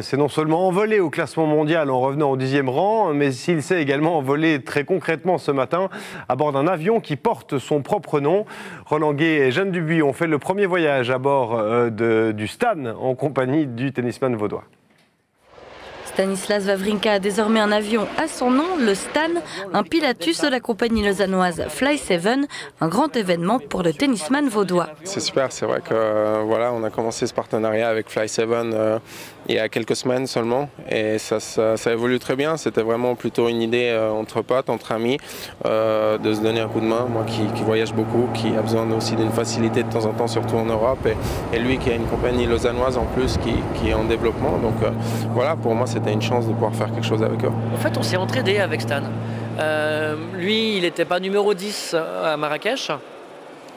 C'est non seulement envolé au classement mondial en revenant au dixième rang, mais il s'est également envolé très concrètement ce matin à bord d'un avion qui porte son propre nom. Roland Guay et Jeanne Dubuis ont fait le premier voyage à bord euh, du Stan en compagnie du tennisman vaudois. Stanislas Wawrinka a désormais un avion à son nom, le Stan, un pilatus de la compagnie lausannoise Fly 7, un grand événement pour le tennisman vaudois. C'est super, c'est vrai que euh, voilà, on a commencé ce partenariat avec Fly 7 euh, il y a quelques semaines seulement et ça, ça, évolue très bien. C'était vraiment plutôt une idée euh, entre potes, entre amis, de se donner un coup de main. Moi qui, voyage beaucoup, qui a besoin aussi d'une facilité de temps en temps, surtout en Europe, et, lui qui a une compagnie lausannoise en plus qui, qui est en développement. Donc voilà, pour moi c'était une chance de pouvoir faire quelque chose avec eux. En fait, on s'est entraîné avec Stan. Euh, lui, il n'était pas numéro 10 à Marrakech.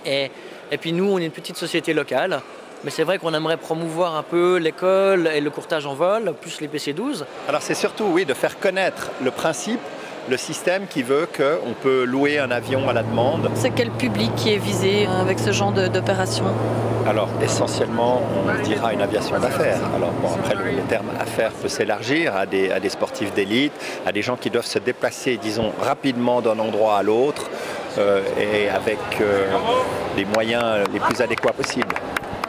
Et, et puis nous, on est une petite société locale. Mais c'est vrai qu'on aimerait promouvoir un peu l'école et le courtage en vol, plus les PC-12. Alors c'est surtout, oui, de faire connaître le principe le système qui veut qu'on peut louer un avion à la demande. C'est quel public qui est visé euh, avec ce genre d'opération Alors essentiellement, on dira une aviation d'affaires. Alors bon, après le, terme affaires peut s'élargir à des, à des sportifs d'élite, à des gens qui doivent se déplacer, disons, rapidement d'un endroit à l'autre euh, et avec euh, les moyens les plus adéquats possibles.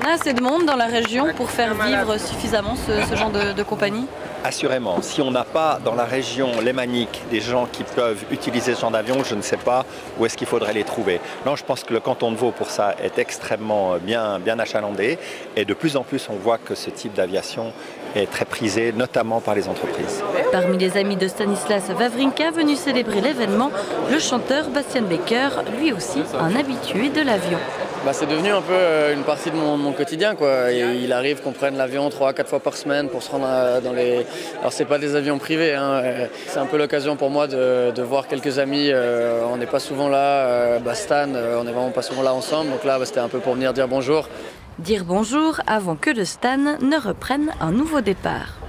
On a assez de monde dans la région pour faire vivre suffisamment ce, genre de, compagnie? Assurément. Si on n'a pas dans la région lémanique des gens qui peuvent utiliser ce genre d'avion, je ne sais pas où est-ce qu'il faudrait les trouver. Non, je pense que le canton de Vaud, pour ça, est extrêmement bien, bien achalandé. Et de plus en plus, on voit que ce type d'aviation est très prisé, notamment par les entreprises. Parmi les amis de Stanislas Wawrinka venus célébrer l'événement, le chanteur Bastian Becker, lui aussi un habitué de l'avion. Bah, c'est devenu un peu euh, une partie de mon, quotidien. Quoi. il arrive qu'on prenne l'avion 3-4 fois par semaine pour se rendre dans les. Alors, c'est pas des avions privés. Hein. C'est un peu l'occasion pour moi de, voir quelques amis. Euh, on n'est pas souvent là. Euh, bah, Stan, on n'est vraiment pas souvent là ensemble. Donc là, bah, c'était un peu pour venir dire bonjour. Dire bonjour avant que le Stan ne reprenne un nouveau départ.